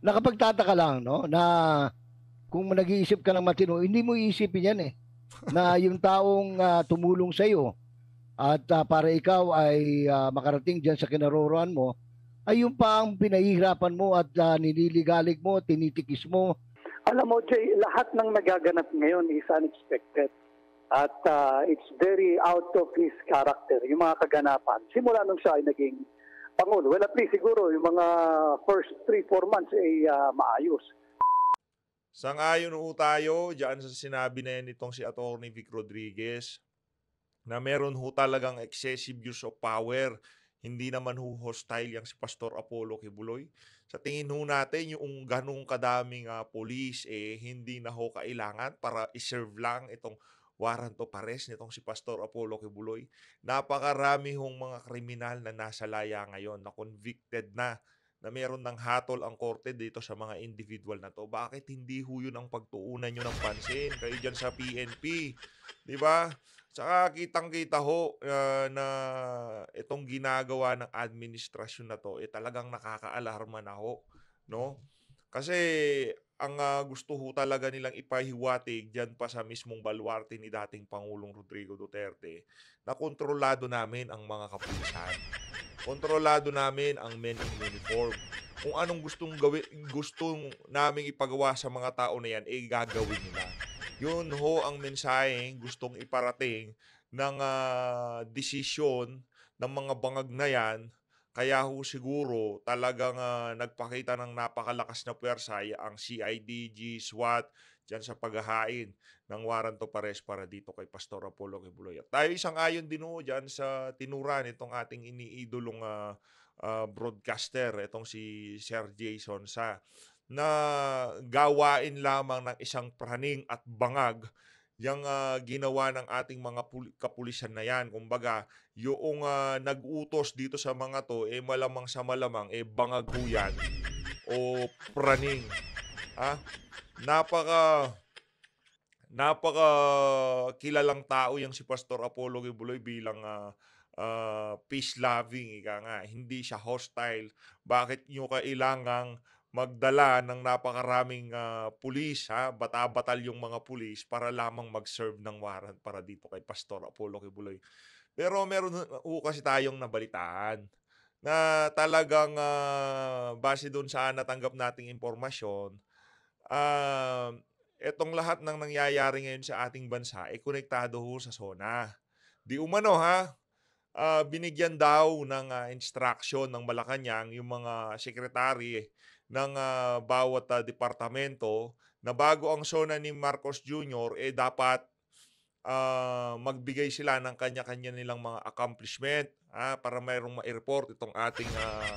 nakapagtataka lang, no, na kung nag-iisip ka ng matino, hindi mo iisipin yan eh. na yung taong uh, tumulong sa iyo at uh, para ikaw ay uh, makarating diyan sa kinaroroan mo, ay yung pa ang pinahihirapan mo at uh, nililigalig mo, tinitikis mo. Alam mo, Jay, lahat ng nagaganap ngayon is unexpected. At uh, it's very out of his character, yung mga kaganapan. Simula nung siya ay naging Pangulo. Well, at least siguro yung mga first 3-4 months ay uh, maayos. Sang-ayon ho tayo dyan sa sinabi na yan itong si Atty. Vic Rodriguez na meron ho talagang excessive use of power. Hindi naman ho hostile yang si Pastor Apollo Kibuloy. Sa tingin ho natin, yung ganong kadaming uh, police, eh, hindi na ho kailangan para iserve lang itong warrant of arrest nitong si Pastor Apollo Kibuloy. Napakarami hong mga kriminal na nasa laya ngayon na convicted na na meron ng hatol ang korte dito sa mga individual na to. Bakit hindi ho yun ang pagtuunan nyo ng pansin? Kayo dyan sa PNP. Di ba? Saka kitang-kita ho uh, na itong ginagawa ng administrasyon na to, eh talagang nakakaalarma na ho. No? Kasi ang uh, gusto ho talaga nilang ipahiwatig dyan pa sa mismong baluarte ni dating Pangulong Rodrigo Duterte na kontrolado namin ang mga kapulisan. Kontrolado namin ang men in uniform. Kung anong gustong gawin, gustong naming ipagawa sa mga tao na yan, eh gagawin nila. Yun ho ang mensahe gustong iparating ng uh, desisyon ng mga bangag na yan kaya ho siguro talagang uh, nagpakita ng napakalakas na puwersa ang CIDG, SWAT, dyan sa paghahain ng warrant of arrest para dito kay Pastor Apollo Kibuloy. At tayo isang ayon din ho dyan sa tinuran itong ating iniidolong uh, uh, broadcaster, itong si Sir Jason sa na gawain lamang ng isang praning at bangag yung uh, ginawa ng ating mga pul- kapulisan na yan. Kumbaga, yung uh, nag-utos dito sa mga to, eh malamang sa malamang, eh bangago o praning. Ha? Napaka napaka kilalang tao yung si Pastor Apollo Gibuloy bilang uh, uh, peace loving ika nga hindi siya hostile bakit nyo kailangang magdala ng napakaraming uh, pulis, ha, bata-batal yung mga pulis para lamang mag-serve ng warrant para dito kay Pastor Apollo Kibuloy. Pero meron uh, kasi tayong nabalitaan na talagang uh, base doon sa natanggap nating impormasyon, uh, etong lahat ng nangyayari ngayon sa ating bansa ay eh, konektado ho sa SONA. Di umano ha, uh, binigyan daw ng uh, instruction ng Malacanang yung mga sekretary ng uh, bawat uh, departamento na bago ang sona ni Marcos Jr. eh dapat uh, magbigay sila ng kanya-kanya nilang mga accomplishment uh, para mayroong ma-report itong ating uh,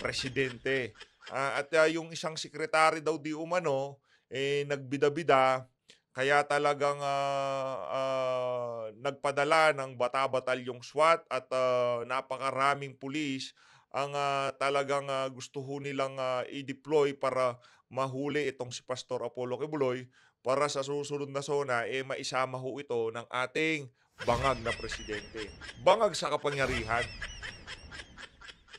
presidente. Uh, at uh, yung isang sekretary daw di umano eh nagbida-bida kaya talagang uh, uh, nagpadala ng bata-batalyong SWAT at uh, napakaraming pulis ang uh, talagang uh, gusto ho nilang uh, i-deploy para mahuli itong si Pastor Apollo Kibuloy para sa susunod na zona eh maisama ho ito ng ating bangag na presidente. Bangag sa kapangyarihan.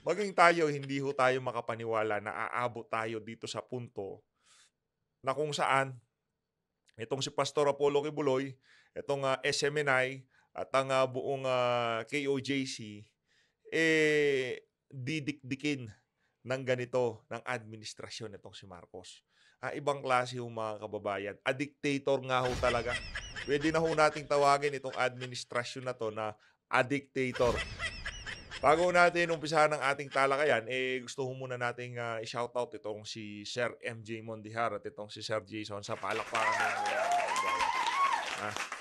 Maging tayo, hindi ho tayo makapaniwala na aabot tayo dito sa punto na kung saan itong si Pastor Apollo Kibuloy, itong uh, SMNI at ang uh, buong uh, KOJC, eh didikdikin ng ganito ng administrasyon itong si Marcos. Ah, ibang klase yung mga kababayan. A dictator nga ho talaga. Pwede na ho nating tawagin itong administrasyon na to na a dictator. Bago natin umpisahan ng ating talakayan, eh gusto ho muna nating uh, i-shoutout itong si Sir MJ Mondihar at itong si Sir Jason sa palakpakan ng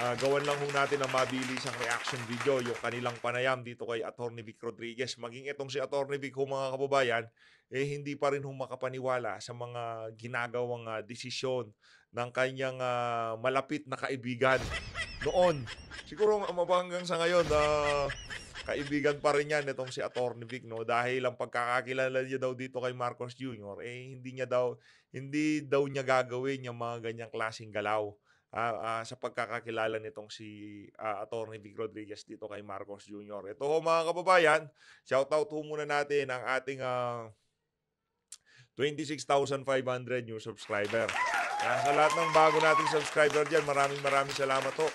uh, gawan lang ho natin ang mabilis ang reaction video, yung kanilang panayam dito kay Attorney Vic Rodriguez. Maging itong si Attorney Vic ho mga kababayan, eh hindi pa rin ho makapaniwala sa mga ginagawang uh, desisyon ng kanyang uh, malapit na kaibigan noon. Siguro hanggang sa ngayon, uh, kaibigan pa rin yan itong si Attorney Vic no dahil ang pagkakakilala niya daw dito kay Marcos Jr. eh hindi niya daw hindi daw niya gagawin yung mga ganyang klaseng galaw uh, uh, sa pagkakakilala nitong si uh, Attorney Vic Rodriguez dito kay Marcos Jr. Ito ho mga kababayan, shout out ho muna natin ang ating uh, 26,500 new subscriber. Kaya sa lahat ng bago nating subscriber dyan, maraming maraming salamat ho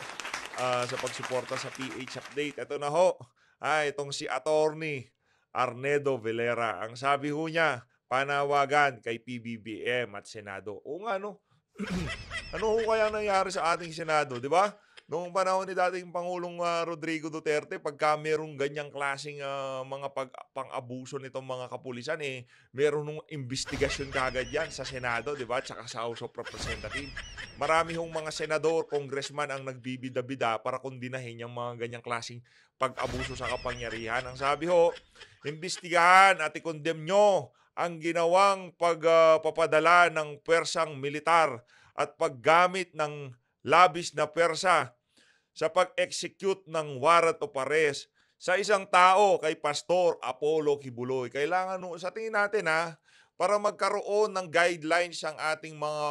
ah, sa pagsuporta sa PH Update. Ito na ho, ah, itong si Attorney Arnedo Velera. Ang sabi ho niya, panawagan kay PBBM at Senado. O nga no, ano ho kaya nangyari sa ating Senado, di ba? Noong panahon ni dating Pangulong ah, Rodrigo Duterte, pagka merong ganyang klaseng ah, mga pag, pang-abuso nitong mga kapulisan, eh, meron nung investigasyon kagad yan sa Senado, di ba? Tsaka sa House of Representatives. Marami hong mga senador, congressman ang nagbibida-bida para kundinahin yung mga ganyang klaseng pag-abuso sa kapangyarihan. Ang sabi ho, imbestigahan at i-condemn nyo ang ginawang pagpapadala ng persang militar at paggamit ng labis na persa sa pag-execute ng warrant of arrest sa isang tao kay Pastor Apollo Kibuloy. Kailangan sa tingin natin ha, para magkaroon ng guidelines ang ating mga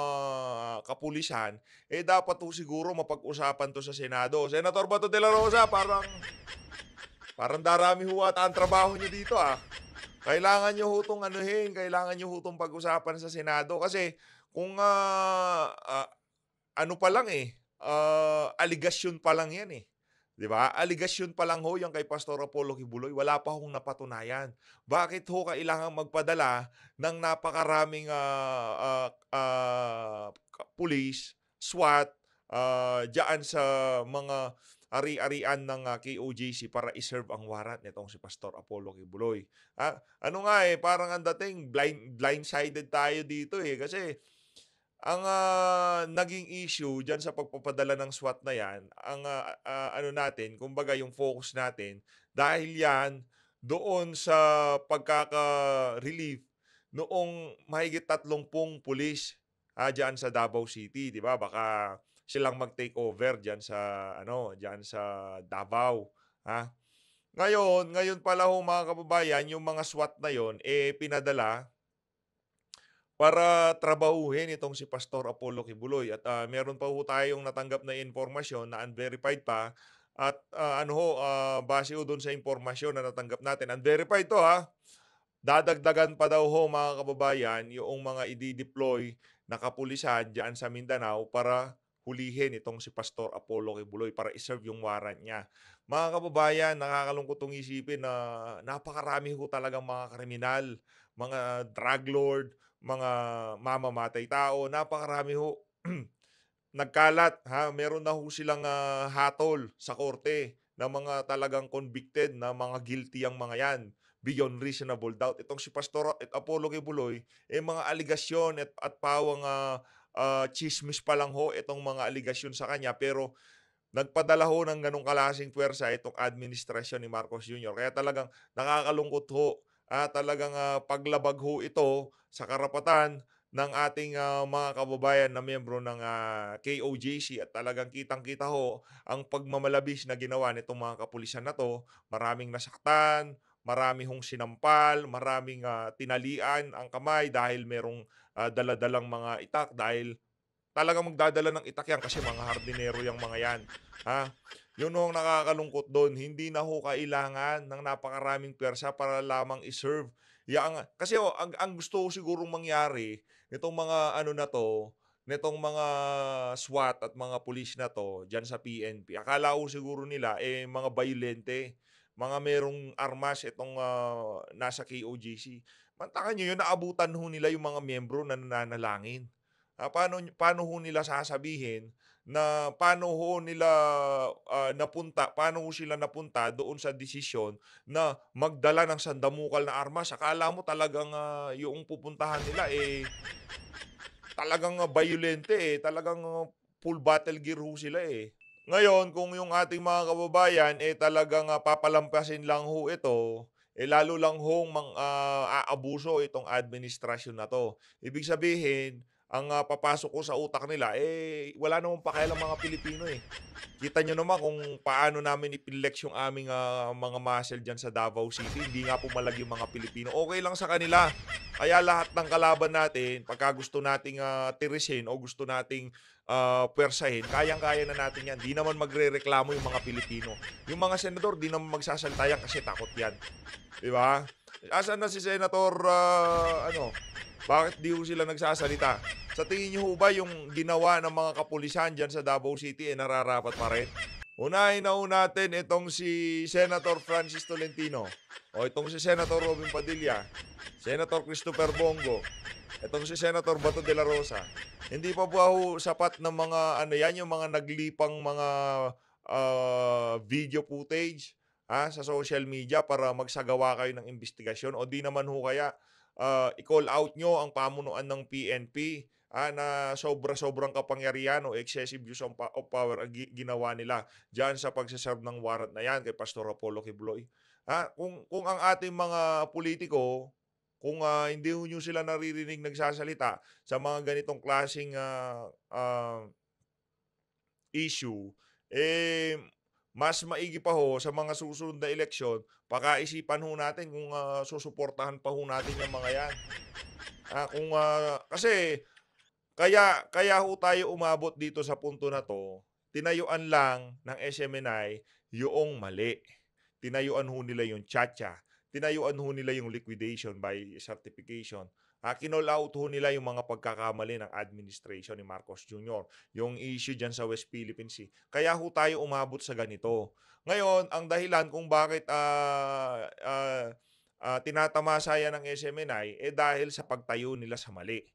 kapulisan, eh dapat to siguro mapag-usapan to sa Senado. Senator Bato de la Rosa, parang parang darami ho ata ang trabaho nyo dito ah. Kailangan nyo hutong anuhin, kailangan nyo hutong pag-usapan sa Senado kasi kung ah, ah, ano pa lang eh, ah, aligasyon pa lang yan eh. 'Di ba? Aligasyon pa lang ho yung kay Pastor Apollo Kibuloy, wala pa hong napatunayan. Bakit ho kailangan magpadala ng napakaraming ah, ah, ka- pulis, SWAT, ah, diyan sa mga ari-arian ng ah, KOJC para iserve ang warrant nitong si Pastor Apollo Kibuloy. Ah, ano nga eh, parang ang dating blind blindsided tayo dito eh kasi ang ah, naging issue diyan sa pagpapadala ng SWAT na 'yan, ang ah, ah, ano natin, kumbaga yung focus natin dahil 'yan doon sa pagkaka-relief noong mahigit 30 pulis ah, diyan sa Davao City, 'di ba? Baka silang mag-take over diyan sa ano, diyan sa Davao, ha? Ngayon, ngayon pala ho mga kababayan, yung mga SWAT na 'yon eh pinadala para trabahuhin itong si Pastor Apollo Kibuloy. At ah, meron pa ho tayong natanggap na informasyon na unverified pa. At ah, ano ho, ah, base ho doon sa informasyon na natanggap natin, unverified to ha, dadagdagan pa daw ho mga kababayan yung mga i-deploy na kapulisan dyan sa Mindanao para hulihin itong si Pastor Apollo Kibuloy para iserve yung warrant niya. Mga kababayan, nakakalungkot tong isipin na napakarami ho talagang mga kriminal, mga drug lord, mga mamamatay tao, napakarami ho. Nagkalat, ha? Meron na ho silang ah, hatol sa korte na mga talagang convicted na mga guilty ang mga yan beyond reasonable doubt. Itong si Pastor at Apollo Kibuloy, eh mga aligasyon at, at pawang ah, ah, chismis pa lang ho itong mga aligasyon sa kanya pero nagpadala ho ng ganong kalasing puwersa itong administrasyon ni Marcos Jr. Kaya talagang nakakalungkot ho ah, talagang ah, paglabag ho ito sa karapatan ng ating ah, mga kababayan na miyembro ng ah, KOJC at talagang kitang-kita ho ang pagmamalabis na ginawa nitong mga kapulisan na to. Maraming nasaktan, marami hong sinampal, maraming ah, tinalian ang kamay dahil merong ah, daladalang mga itak dahil talagang magdadala ng itak yan kasi mga hardinero yung mga yan. Ha? Yun ang nakakalungkot doon. Hindi na ho kailangan ng napakaraming pwersa para lamang iserve. Yang, kasi ho, ang, ang gusto ko sigurong mangyari nitong mga ano na to, nitong mga SWAT at mga pulis na to dyan sa PNP. Akala ko siguro nila eh mga violente, mga merong armas itong ah, nasa KOGC. Mantakan nyo yun, naabutan ho nila yung mga miyembro na nananalangin. Ah, paano, paano ho nila sasabihin na paano ho nila ah, napunta, paano ho sila napunta doon sa desisyon na magdala ng sandamukal na armas. Akala mo talagang ah, yung pupuntahan nila eh talagang ah, violente eh, talagang ah, full battle gear ho sila eh. Ngayon, kung yung ating mga kababayan eh talagang ah, papalampasin lang ho ito, eh lalo lang hong mang ah, aabuso itong administrasyon na to. Ibig sabihin, ang ah, papasok ko sa utak nila, eh wala namang pakialam mga Pilipino eh. Kita nyo naman kung paano namin ipinlex yung aming ah, mga muscle dyan sa Davao City. Hindi nga pumalag yung mga Pilipino. Okay lang sa kanila. Kaya lahat ng kalaban natin, pagka gusto nating ah, tirisin o gusto nating ah, pwersahin, kayang-kaya na natin yan. Di naman magre-reklamo yung mga Pilipino. Yung mga senador, di naman magsasalta yan kasi takot yan. Di ba? Asan na si Senator, ah, ano, bakit di ho sila nagsasalita? Sa tingin niyo ba yung ginawa ng mga kapulisan dyan sa Davao City, eh, nararapat pa rin? Unahin na natin itong si Senator Francis Tolentino o itong si Senator Robin Padilla, Senator Christopher Bongo, itong si Senator Bato de la Rosa. Hindi pa ba ho sapat ng mga ano yan yung mga naglipang mga ah, video footage ha, sa social media para magsagawa kayo ng investigasyon o di naman ho kaya ah, i-call out nyo ang pamunuan ng PNP ah, na sobra-sobrang kapangyarihan o excessive use of, power ang gi- ginawa nila diyan sa pagsaserve ng warrant na yan kay Pastor Apollo Quibloy. Ha, kung kung ang ating mga politiko kung ah, hindi nyo sila naririnig nagsasalita sa mga ganitong klaseng ah, ah, issue, eh, mas maigi pa ho sa mga susunod na eleksyon, pakaisipan ho natin kung ah, susuportahan pa ho natin yung mga yan. Ah, kung, ah, kasi, kaya, kaya ho tayo umabot dito sa punto na to, tinayuan lang ng SMNI yung mali. Tinayuan ho nila yung chacha. Tinayuan ho nila yung liquidation by certification. Ah, kinall out ho nila yung mga pagkakamali ng administration ni Marcos Jr. Yung issue dyan sa West Philippine Sea. Kaya ho tayo umabot sa ganito. Ngayon, ang dahilan kung bakit ah, ah, ah, tinatamasa yan ng SMNI eh dahil sa pagtayo nila sa mali.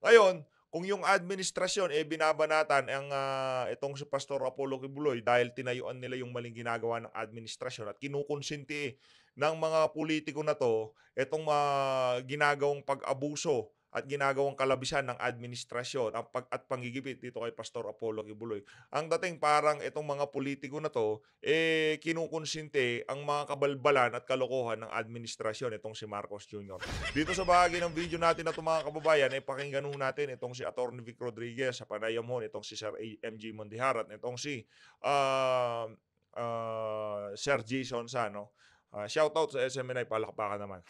Ngayon, kung yung administrasyon eh binabanatan ang ah, itong si Pastor Apollo Kibuloy dahil tinayuan nila yung maling ginagawa ng administrasyon at kinukonsinti ng mga politiko na to itong ah, ginagawang pag-abuso at ginagawang kalabisan ng administrasyon ang pag at pangigipit dito kay Pastor Apollo Kibuloy. Ang dating parang itong mga politiko na to eh kinukonsinte ang mga kabalbalan at kalokohan ng administrasyon itong si Marcos Jr. Dito sa bahagi ng video natin na itong mga kababayan ay pakinggan natin itong si Atty. Vic Rodriguez sa panayam ho itong si Sir MG Mondihar at itong si ah, ah, Sir Jason Sano. Ah, shoutout sa SMNI palakpakan naman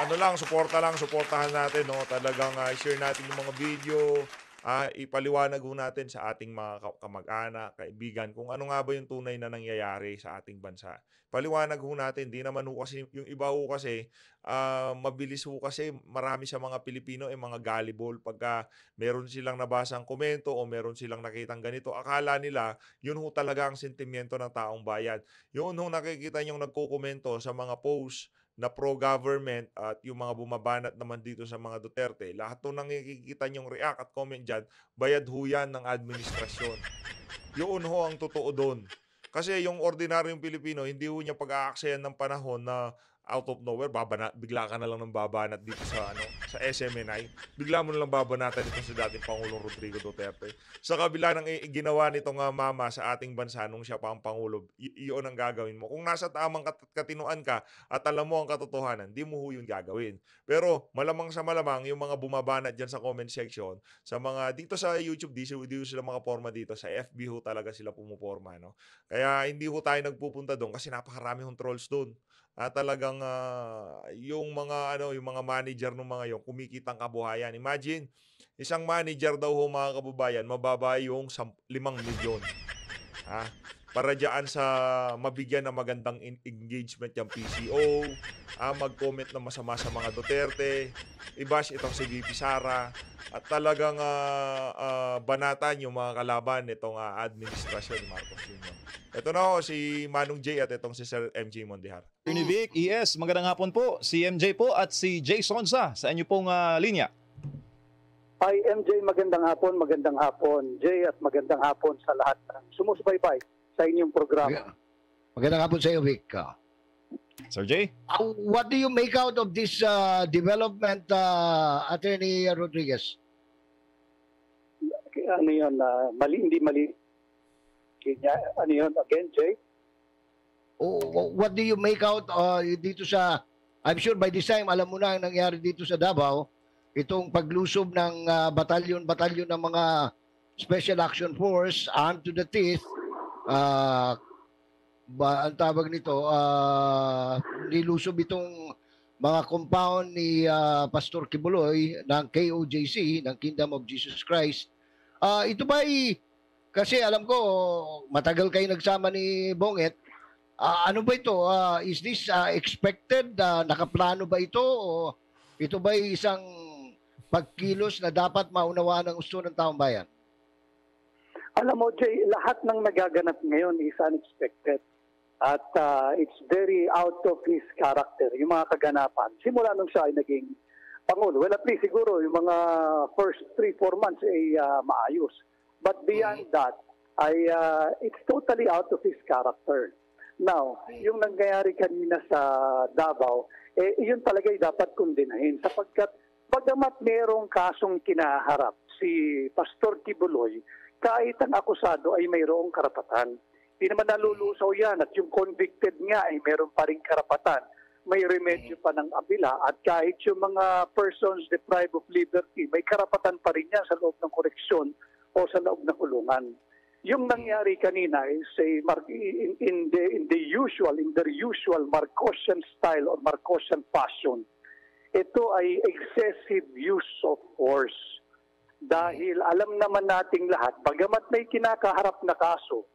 ano lang, suporta lang, suportahan natin, no? Talagang ah, share natin yung mga video, ah, ipaliwanag ho natin sa ating mga ka- kamag-anak, kaibigan, kung ano nga ba yung tunay na nangyayari sa ating bansa. Paliwanag ho natin, di naman ho kasi, yung iba ho kasi, ah, mabilis ho kasi, marami sa mga Pilipino ay mga gullible. Pagka meron silang nabasang komento o meron silang nakitang ganito, akala nila, yun ho talaga ang sentimiento ng taong bayan. Yun ho nakikita yung nagko-komento sa mga post na pro-government at yung mga bumabanat naman dito sa mga Duterte, lahat ng nakikita nyong react at comment dyan, bayad ho yan ng administrasyon. Yun ho ang totoo doon. Kasi yung ordinaryong Pilipino, hindi ho niya pag-aaksayan ng panahon na out of nowhere, babana, bigla ka na lang ng babanat dito sa ano sa SMNI. Bigla mo na lang babanatan ito si dating Pangulong Rodrigo Duterte. Sa kabila ng ginawa nitong uh, mama sa ating bansa nung siya pa ang Pangulo, iyon ang gagawin mo. Kung nasa tamang kat- katinuan ka at alam mo ang katotohanan, di mo ho yun gagawin. Pero malamang sa malamang, yung mga bumabanat dyan sa comment section, sa mga dito sa YouTube, di, di sila mga forma dito. Sa FB ho talaga sila pumuporma. No? Kaya hindi ho tayo nagpupunta doon kasi napakarami hong trolls doon ah, talagang ah, yung mga ano yung mga manager ng mga yon kumikitang kabuhayan. Imagine, isang manager daw ho mga kababayan, mababa yung 5 milyon. Ha? Para diyan sa mabigyan ng magandang engagement yung PCO, ah, mag-comment na masama sa mga Duterte, i-bash itong si VP Sara, at talagang ah, ah, banatan yung mga kalaban nitong ah, administrasyon ni Marcos Jr. Ito na ho si Manong J at itong si Sir MJ Mondihar. Attorney Vic, ES, magandang hapon po. Si MJ po at si Jay Sonza sa inyo pong ah, linya. Hi MJ, magandang hapon, magandang hapon. Jay at magandang hapon sa lahat ng sumusubaybay sa inyong programa. Magandang hapon sa iyo, Vic. Ah, Sir Jay? Uh, what do you make out of this uh, development, uh, Attorney Rodriguez? Ano yun, ah, mali, hindi mali. Kanya, ano yun, again, Jay? O, what do you make out uh, dito sa, I'm sure by this time, alam mo na ang nangyari dito sa Davao, itong paglusob ng uh, batalyon-batalyon ng mga Special Action Force, armed to the teeth, uh, ba, ang tawag nito, uh, nilusob itong mga compound ni uh, Pastor Kibuloy ng KOJC, ng Kingdom of Jesus Christ. Uh, ito ba ay, kasi alam ko, matagal kayo nagsama ni Bonget, Ah, ano ba ito? Ah, is this ah, expected? Ah, nakaplano ba ito? O ito ba isang pagkilos na dapat maunawaan ng gusto ng taong bayan? Alam mo, Jay, lahat ng nagaganap ngayon is unexpected. At ah, it's very out of his character, yung mga kaganapan. Simula nung siya ay naging Pangulo. Well, at least siguro yung mga first three, four months ay ah, maayos. But beyond that, ay ah, it's totally out of his character. Now, yung nangyayari kanina sa Davao, eh, yun talaga ay dapat kundinahin sapagkat bagamat merong kasong kinaharap si Pastor Kibuloy, kahit ang akusado ay mayroong karapatan. Hindi naman nalulusaw yan at yung convicted nga ay mayroon pa rin karapatan. May remedyo pa ng apila at kahit yung mga persons deprived of liberty, may karapatan pa rin yan sa loob ng koreksyon o sa loob ng kulungan. Yung nangyari kanina is in, in the in the usual in the usual Marcosian style or Marcosian fashion. Ito ay excessive use of force. Dahil alam naman nating lahat, bagamat may kinakaharap na kaso,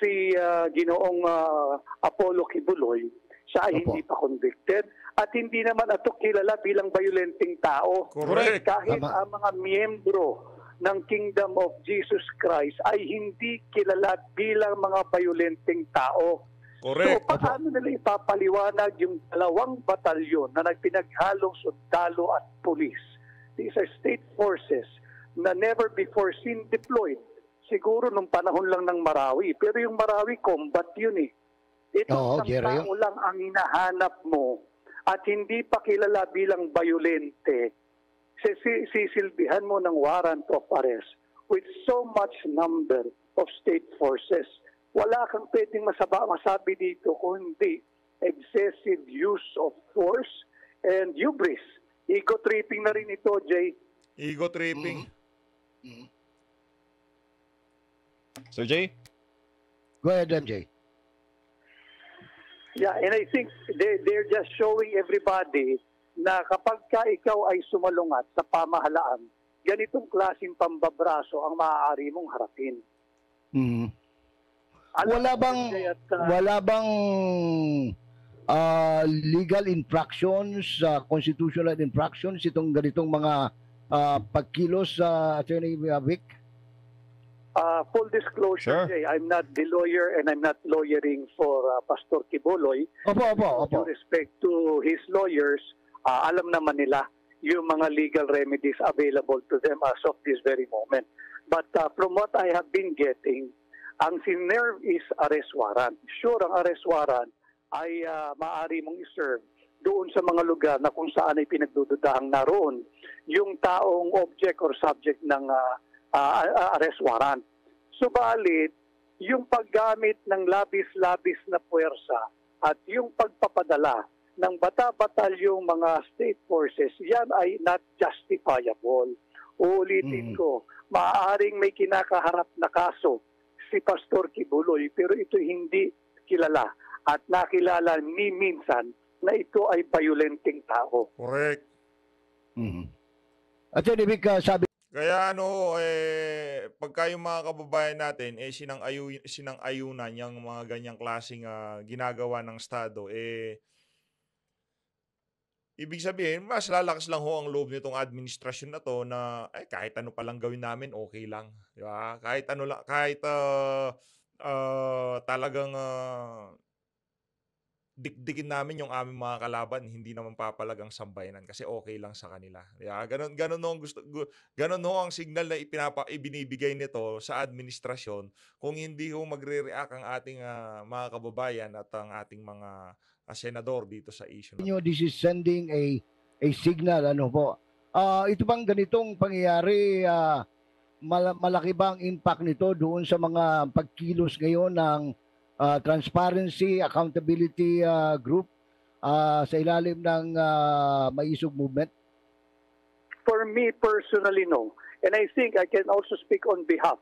si ah, Ginoong ah, Apollo Kibuloy, siya ay Opo. hindi pa convicted at hindi naman ito kilala bilang violenting tao. Correct. Kahit Tama. ang mga miyembro ng Kingdom of Jesus Christ ay hindi kilala bilang mga violenteng tao. Correct. So, paano nila ipapaliwanag yung dalawang batalyon na nagpinaghalong sundalo at pulis? These are state forces na never before seen deployed. Siguro nung panahon lang ng Marawi. Pero yung Marawi, combat yun eh. Ito Oo, isang Jerry, tao lang ang hinahanap mo at hindi pa kilala bilang violente. Sisi- Sisilbihan mo ng warrant of arrest with so much number of state forces. Wala kang pwedeng masaba, masabi dito kundi excessive use of force and hubris. Ego-tripping na rin ito, Jay. Ego tripping. Sir Jay? Go ahead, MJ. Yeah, and I think they, they're just showing everybody na kapag ka ikaw ay sumalungat sa pamahalaan, ganitong klaseng pambabraso ang maaari mong harapin. Mhm. Alam Wala bang at, uh, wala bang ah, legal infractions, ah, constitutional infractions itong ganitong mga ah, pagkilos sa Attorney uh, Vic? Uh, full disclosure, Sure. Jay, I'm not the lawyer and I'm not lawyering for uh, Pastor Kibuloy. Opo, opo, With opo. due respect to his lawyers, uh, alam naman nila yung mga legal remedies available to them as of this very moment. But uh, from what I have been getting, ang sinerve is arrest warrant. Sure, ang arrest warrant ay uh, maaari mong iserve doon sa mga lugar na kung saan ay pinagdududahang naroon yung taong object or subject ng uh, uh, arrest warrant. Subalit, yung paggamit ng labis-labis na puwersa at yung pagpapadala ng bata-batalyong mga state forces, yan ay not justifiable. Uulitin Mm. ko, maaaring may kinakaharap na kaso si Pastor Kibuloy pero ito hindi kilala at nakilala ni minsan na ito ay violenteng tao. Correct. Mhm. Attorney Vic, ah, sabi Kaya ano, eh, pagka yung mga kababayan natin, eh, sinang-ayu, sinang-ayunan yung mga ganyang klaseng ah, ginagawa ng Estado, eh, ibig sabihin, mas lalakas lang ho ang loob nitong administrasyon na to na, eh, kahit ano palang gawin namin, okay lang. Di ba? Kahit ano lang, kahit ah, ah, talagang ah, dikdikin namin yung aming mga kalaban, hindi naman papalag ang sambayanan kasi okay lang sa kanila. Yeah, ganun ganun ho ang gusto gu- ganun ho ang signal na ipinapa ibinibigay nito sa administrasyon kung hindi ho magre-react ang ating ah, mga kababayan at ang ating mga ah, senador dito sa issue. nyo, this is sending a a signal ano po. Ah, ito bang ganitong pangyayari ah, mala- malaki ba ang impact nito doon sa mga pagkilos ngayon ng ah, transparency accountability ah, group ah, sa ilalim ng ah, Maisog movement? For me personally, no. And I think I can also speak on behalf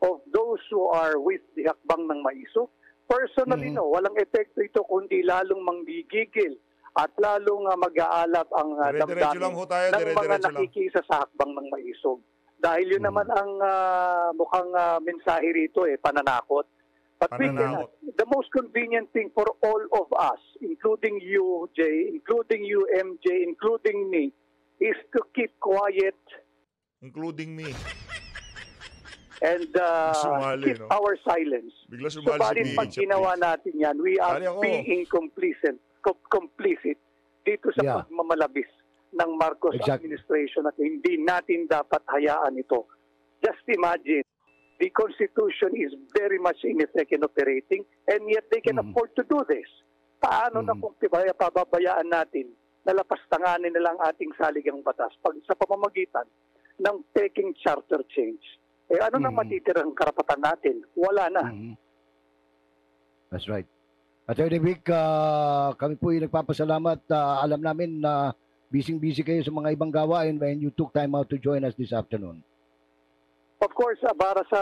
of those who are with the hakbang ng maiso. Personally, Mhm. no. Walang epekto ito kundi lalong manggigigil at lalong uh, mag-aalap ang uh, lang damdamin ho tayo, ng mga lang. nakikisa sa hakbang ng maisog. Dahil yun Mhm. naman ang ah, mukhang ah, mensahe rito eh, pananakot. But we Pananakot. cannot. The most convenient thing for all of us, including you, Jay, including you, MJ, including me, is to keep quiet Including me. and uh, Sumali, keep no? our silence. Bigla sumali Subalit si pag ginawa natin yan, we are being complicit, com- complicit dito sa Yeah. pagmamalabis ng Marcos Exactly. administration at hindi natin dapat hayaan ito. Just imagine, the Constitution is very much in effect and operating and yet they can Mhm. afford to do this. Paano na Mhm. kung tibaya, pababayaan natin na lapastanganin nila ang ating saligang batas pag sa pamamagitan ng taking charter change? Eh ano nang Mhm. matitirang karapatan natin? Wala na. Mhm. That's right. Attorney Vic, ah, kami po ay nagpapasalamat. Ah, alam namin na busy-busy kayo sa mga ibang gawain when you took time out to join us this afternoon. Of course, ah, para sa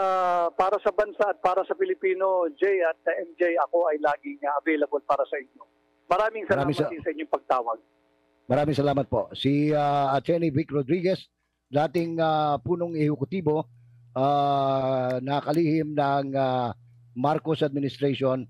para sa bansa at para sa Pilipino, Jay at ah, MJ, ako ay laging ah, available para sa inyo. Maraming salamat Maraming sa- din sa inyong pagtawag. Maraming salamat po. Si ah, Attorney Vic Rodriguez, dating ah, punong ehekutibo ah, na kalihim ng ah, Marcos administration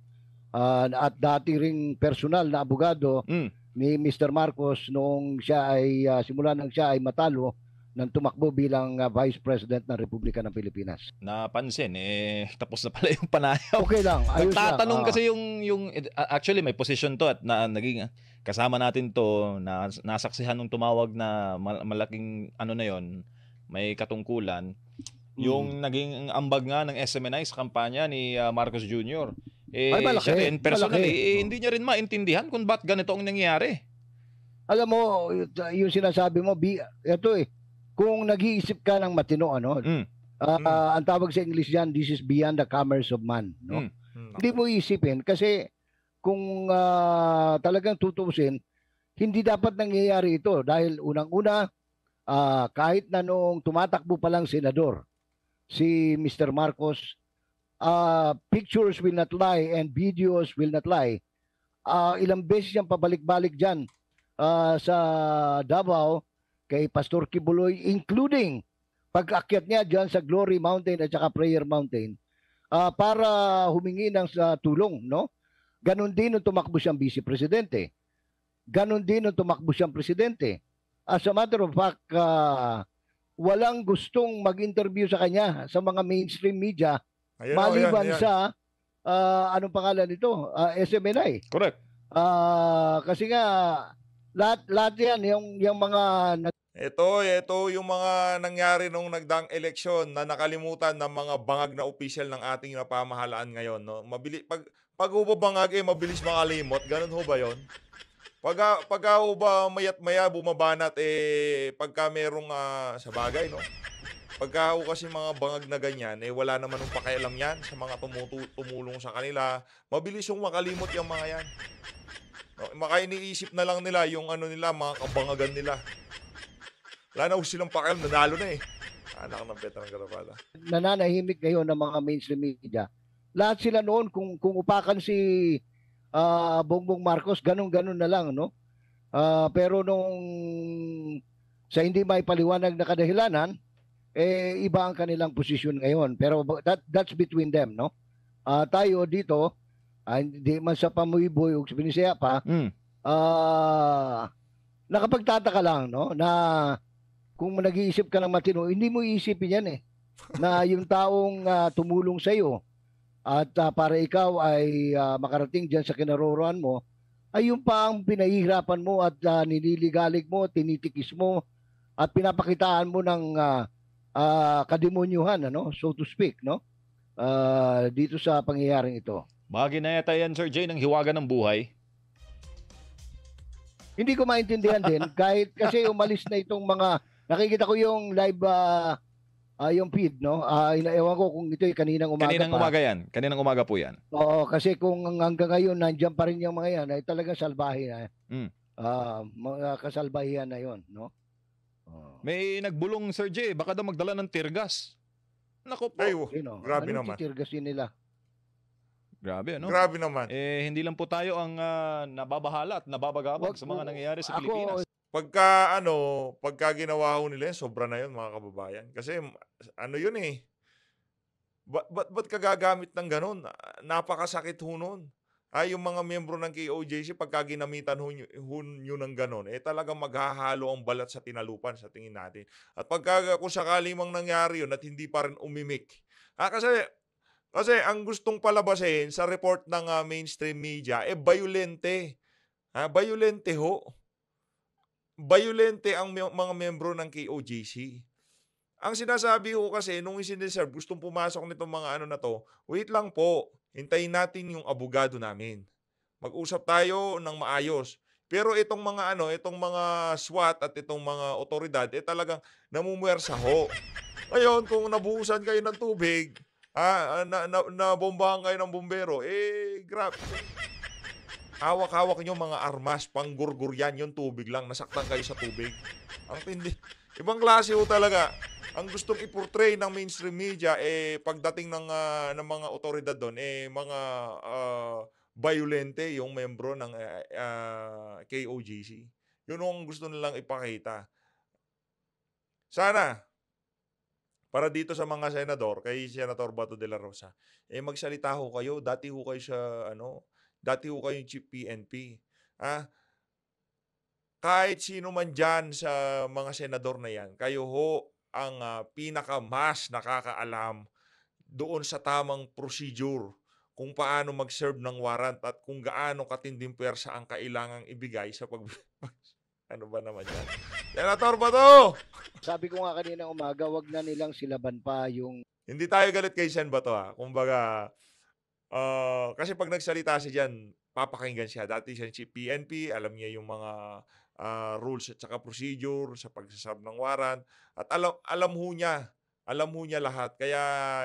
ah, at dati ring personal na abogado Mm. ni Mr. Marcos noong siya ay ah, simula nang siya ay matalo nang tumakbo bilang ah, Vice President ng Republika ng Pilipinas. Napansin, eh, tapos na pala yung panayaw. Okay lang, ayos lang. Nagtatanong Ah, kasi yung, yung, uh, actually may position to at na, naging, kasama natin to, na, nasaksihan nung tumawag na mal- malaking, ano na yon may katungkulan. Mm. Yung naging ambag nga ng SMNI sa kampanya ni uh, Marcos Jr. Eh, Ay, malaki, siya rin, personally, malaki. eh, Oh. hindi niya rin maintindihan kung ba't ganito ang nangyayari. alam mo, yung sinasabi mo, ito eh, kung nag-iisip ka ng matino, ano, Mm. ah, Mm. ah, ang tawag sa English diyan, this is beyond the commerce of man. No? Mm. Hmm, Hindi mo isipin kasi kung ah, talagang tutuusin, hindi dapat nangyayari ito dahil unang-una, ah, kahit na noong tumatakbo pa lang senador, si Mr. Marcos, ah, pictures will not lie and videos will not lie. Ah, ilang beses siyang pabalik-balik dyan ah, sa Davao kay Pastor Kibuloy, including pag-akyat niya dyan sa Glory Mountain at saka Prayer Mountain ah, para humingi ng sa tulong, no? Ganon din nung tumakbo siyang vice presidente. Ganon din nung tumakbo siyang presidente. As a matter of fact, ah, walang gustong mag-interview sa kanya sa mga mainstream media Ayan, oh, maliban ayan, ayan. sa ah, anong pangalan nito? Ah, SMNI. Correct. Ah, kasi nga lahat lahat 'yan yung yung mga Ito, ito yung mga nangyari nung nagdaang eleksyon na nakalimutan ng mga bangag na opisyal ng ating napamahalaan ngayon. No? Mabili, pag, pag bangag eh, mabilis makalimot? Ganun ho ba yon? Pag, pag ho ba mayat maya bumabanat eh, pagka merong ah, sa bagay, no? Pagka ho kasi mga bangag na ganyan, eh wala naman ng pakialam yan sa mga tumutu- tumulong sa kanila. Mabilis yung makalimot yung mga yan. Maka iniisip na lang nila yung ano nila, mga kabangagan nila. Wala na silang pakialam, nanalo na eh. Anak ng veteran pala. nananahimik ngayon ng mga mainstream media. Lahat sila noon kung kung upakan si ah, Bongbong Marcos, ganun-ganun na lang, no? Ah, pero nung sa hindi may paliwanag na kadahilanan, eh iba ang kanilang posisyon ngayon. Pero that that's between them, no? Ah, tayo dito, hindi man sa pamuiboy o sa Binisaya pa, Mm. ah nakapagtataka lang no na kung nag-iisip ka ng matino, hindi mo iisipin yan eh. Na yung taong ah, tumulong sa iyo at ah, para ikaw ay ah, makarating diyan sa kinaroroan mo, ay yung pa ang pinahihirapan mo at ah, nililigalig mo, tinitikis mo at pinapakitaan mo ng ah, ah, kademonyuhan ano, so to speak, no? Ah, dito sa pangyayaring ito. Bahagi na yata yan, Sir Jay, ng hiwaga ng buhay. Hindi ko maintindihan din kahit kasi umalis na itong mga nakikita ko yung live ah, ah, yung feed no. Ah ewan ko kung ito ay kaninang umaga Kaninang pa. umaga yan. Kaninang umaga po yan. Oo, kasi kung hanggang ngayon nandiyan pa rin yung mga yan ay talagang salbahe na. Mm. Ah, mga kasalbahihan na 'yon, no? Oh. May nagbulong, Sir Jay, baka daw magdala ng tirgas. Nako po. Ay, oh, grabe Anong naman. titirgasin nila? Grabe, ano? Grabe naman. Eh, hindi lang po tayo ang ah, nababahala at nababagabag Wag sa mga nangyayari sa Ako, Pilipinas. Pagka ano, pagka ginawa ho nila, sobra na yun mga kababayan. Kasi ano yun eh, Ba't, ba't, ba't ka gagamit ng ganun? Ah, Napakasakit ho nun. Ay, yung mga miyembro ng KOJC, pagka ginamitan ho ho nyo ng ganun, eh talagang maghahalo ang balat sa tinalupan sa tingin natin. At pagka kung sakali mang nangyari yun at hindi pa rin umimik. Ah, kasi, kasi ang gustong palabasin sa report ng ah, mainstream media, eh violente. Ha, violente ho. Violente ang mi- mga miyembro ng KOJC. Ang sinasabi ko kasi, nung isiniserve, gustong pumasok nitong mga ano na to, wait lang po, hintayin natin yung abogado namin. Mag-usap tayo ng maayos. Pero itong mga ano, itong mga SWAT at itong mga otoridad, eh talagang namumuwersa ho. Ngayon, kung nabuhusan kayo ng tubig, ah, na, na, nabombahan kayo ng bombero, eh, grab. Hawak-hawak nyo mga armas, panggurgur yan, yung tubig lang, nasaktan kayo sa tubig. Ang tindi. Ibang klase ho talaga. Ang gustong i-portray ng mainstream media, eh, pagdating ng, ah, ng mga otoridad doon, eh, mga ah, violente yung membro ng ah, ah, KOGC. Yun ang gusto nilang ipakita. Sana, para dito sa mga senador, kay Senator Bato de la Rosa, eh magsalita ho kayo, dati ho kayo sa, ano, dati ho kayo yung chief PNP. Ah, kahit sino man dyan sa mga senador na yan, kayo ho ang ah, pinaka mas nakakaalam doon sa tamang procedure kung paano mag-serve ng warrant at kung gaano katinding pwersa ang kailangang ibigay sa pag... ano ba naman yan? Senator Bato! Sabi ko nga kanina umaga, wag na nilang silaban pa yung Hindi tayo galit kay Sen Bato ha. Kumbaga, ah, kasi pag nagsalita siya dyan, papakinggan siya. Dati siya chief PNP, alam niya yung mga ah, rules at saka procedure sa pagsasab ng warrant. At alam, alam ho niya, alam ho niya lahat. Kaya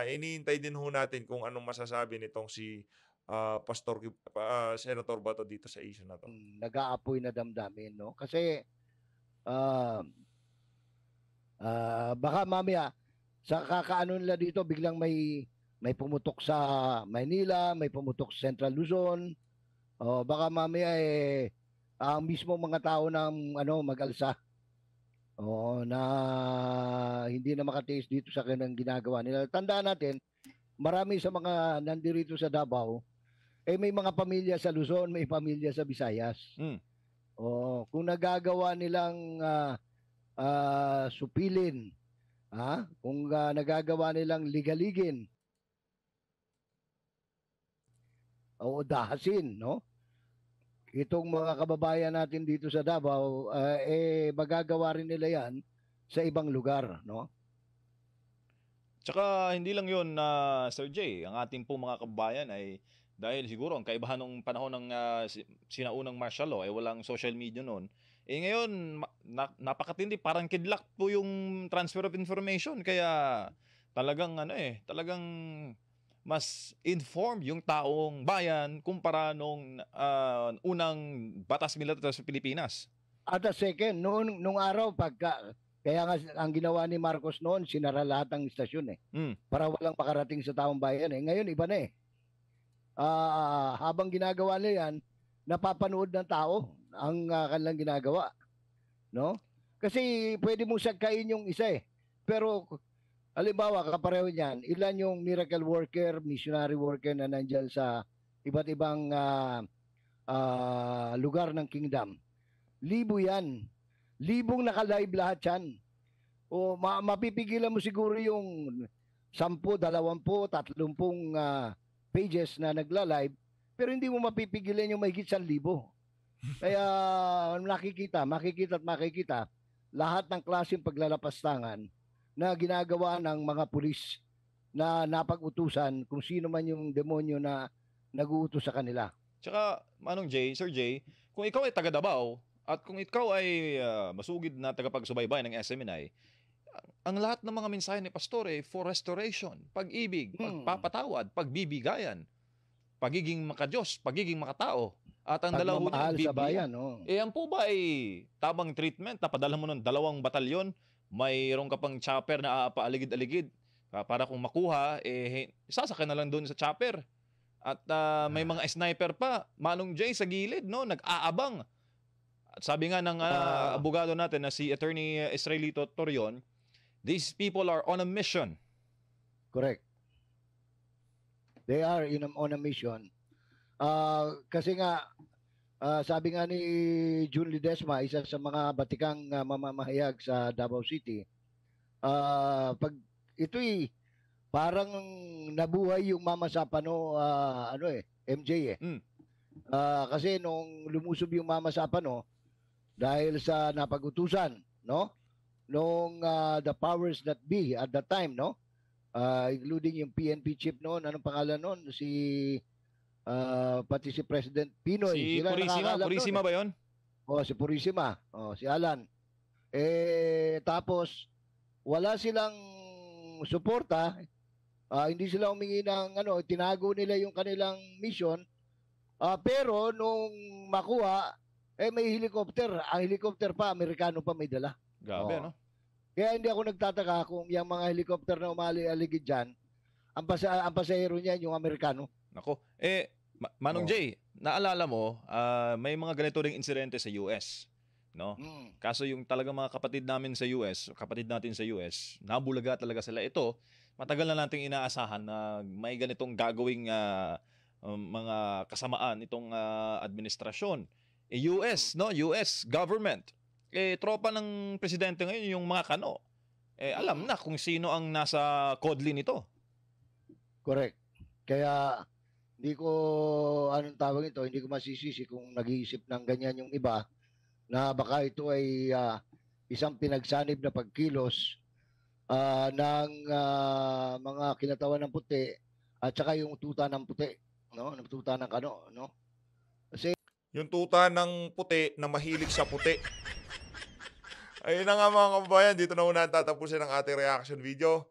iniintay din ho natin kung anong masasabi nitong si ah, Pastor ah, Senator Bato dito sa issue na to. mm, nag-aapoy na damdamin, no? Kasi ah ah, baka mamaya sa kakaano nila dito biglang may may pumutok sa Maynila, may pumutok sa Central Luzon. O baka mamaya eh ang mismo mga tao ng ano mag-alsa. Oo, na hindi na makatiis dito sa kanilang ginagawa nila. Tandaan natin, marami sa mga nandirito sa Davao, eh may mga pamilya sa Luzon, may pamilya sa Visayas. Mm. Oo, kung nagagawa nilang ah, ah, supilin, ha? Kung ah, nagagawa nilang ligaligin o dahasin, no? Itong mga kababayan natin dito sa Davao, ah, eh magagawa rin nila 'yan sa ibang lugar, no? Tsaka hindi lang yun na Sir Jay, ang ating po mga kababayan ay dahil siguro ang kaibahan ng panahon ng si- sinaunang martial law ay walang social media noon. Eh ngayon, na- napakatindi, parang kidlak po yung transfer of information. Kaya talagang ano eh, talagang mas informed yung taong bayan kumpara nung ah, unang batas militar sa Pilipinas. At second, noong nung araw pagka kaya nga ang ginawa ni Marcos noon, sinara lahat ng istasyon eh. Mm. Para walang makarating sa taong bayan eh. Ngayon iba na eh. Ah, habang ginagawa nila yan, napapanood ng tao ang ah, kanilang ginagawa. No? Kasi pwede mong sagkain yung isa eh. Pero halimbawa, kapareho niyan, ilan yung miracle worker, missionary worker na nandyan sa iba't ibang ah, ah, lugar ng kingdom. Libo yan. Libong naka-live lahat yan. O ma- mapipigilan mo siguro yung 10, 20, 30 ah, pages na nagla-live pero hindi mo mapipigilan yung mahigit 1,000. Kaya nakikita, makikita at makikita lahat ng klaseng paglalapastangan na ginagawa ng mga pulis na napag-utusan kung sino man yung demonyo na nag-uutos sa kanila. Tsaka, Manong Jay, Sir Jay, kung ikaw ay taga Davao at kung ikaw ay ah, masugid na tagapagsubaybay ng SMNI, ang- lahat ng mga mensahe ni Pastor ay for restoration, pag-ibig, Hmm. pagpapatawad, pagbibigayan, pagiging makadiyos, pagiging makatao. At ang dalawa Pagmamahal niya, sa bayan. Oh. Eh, ang po ba ay tamang treatment? Napadala mo ng dalawang batalyon, mayroon ka pang chopper na paaligid-aligid ah, para kung makuha, eh, sasakay na lang doon sa chopper. At ah, may mga sniper pa, Manong Jay sa gilid, no? Nag-aabang. At sabi nga ng Ah. abogado natin na si Attorney Israelito Torion, these people are on a mission. Correct. They are in on a mission. Ah, kasi nga ah, sabi nga ni June Ledesma, isa sa mga batikang ah, mamamahayag sa Davao City. ah, pag ito'y parang nabuhay yung Mama Sapano ah, ano eh, MJ eh. Mm. Ah, kasi nung lumusob yung Mama Sapano dahil sa napagutusan, no? Nung ah, the powers that be at that time, no? Ah, including yung PNP chief noon, anong pangalan noon? Si ah, pati si President Pinoy. Si Sila Purisima, Purisima ba eh. Oh, si Purisima. Oh, si Alan. Eh tapos wala silang suporta. Ah, hindi sila humingi ng ano, tinago nila yung kanilang mission. Ah, pero nung makuha, eh may helicopter. Ang helicopter pa, Amerikano pa may dala. Grabe, Oo. no? Kaya hindi ako nagtataka kung yung mga helicopter na umali-aligid dyan, ang, pasa ang pasahero niyan yung Amerikano. Nako. Eh, Ma- Manong Oo. Jay, naalala mo, ah, may mga ganito ring insidente sa US. No? Mm. Kaso yung talagang mga kapatid namin sa US, kapatid natin sa US, nabulaga talaga sila. Ito, matagal na nating inaasahan na may ganitong gagawing um, mga kasamaan itong ah, administrasyon. Eh, US, no? US government. Eh, tropa ng presidente ngayon yung mga kano. Eh, alam na kung sino ang nasa kodli nito. Correct. Kaya hindi ko anong tawag ito, hindi ko masisisi kung nag-iisip ng ganyan yung iba na baka ito ay ah, isang pinagsanib na pagkilos ah, ng ah, mga kinatawan ng puti at saka yung tuta ng puti, no? Ng tuta ng kano, no? Yung tuta ng puti na mahilig sa puti. Ayun na nga mga kababayan, dito na muna tatapusin ang ating reaction video.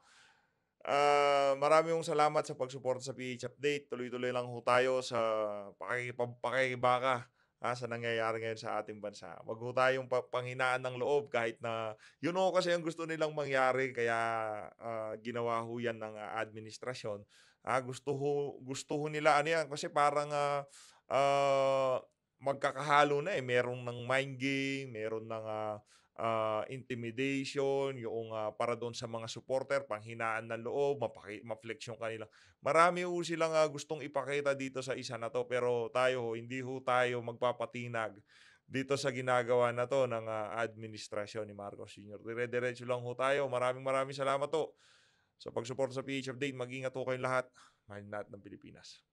Ah, marami salamat sa pagsuporta sa PH Update. Tuloy-tuloy lang ho tayo sa pakikipag- pakikibaka ha, sa nangyayari ngayon sa ating bansa. Wag ho tayong pa- panghinaan ng loob kahit na yun ho kasi ang gusto nilang mangyari kaya ah, ginawa ho yan ng ah, administrasyon. Ah, gusto ho, gusto ho nila ano yan kasi parang ah, ah, magkakahalo na eh. Meron ng mind game, meron ng ah, ah, intimidation, yung ah, para doon sa mga supporter, panghinaan ng loob, mapaki, ma-flex yung kanila. Marami ho silang ah, gustong ipakita dito sa isa na to, pero tayo ho, hindi ho tayo magpapatinag dito sa ginagawa na to ng ah, administrasyon ni Marcos Sr. Dire-diretso lang ho tayo. Maraming maraming salamat ho sa pagsuporta sa PH Update. Mag-ingat ho kayong lahat. Mahal natin ng Pilipinas.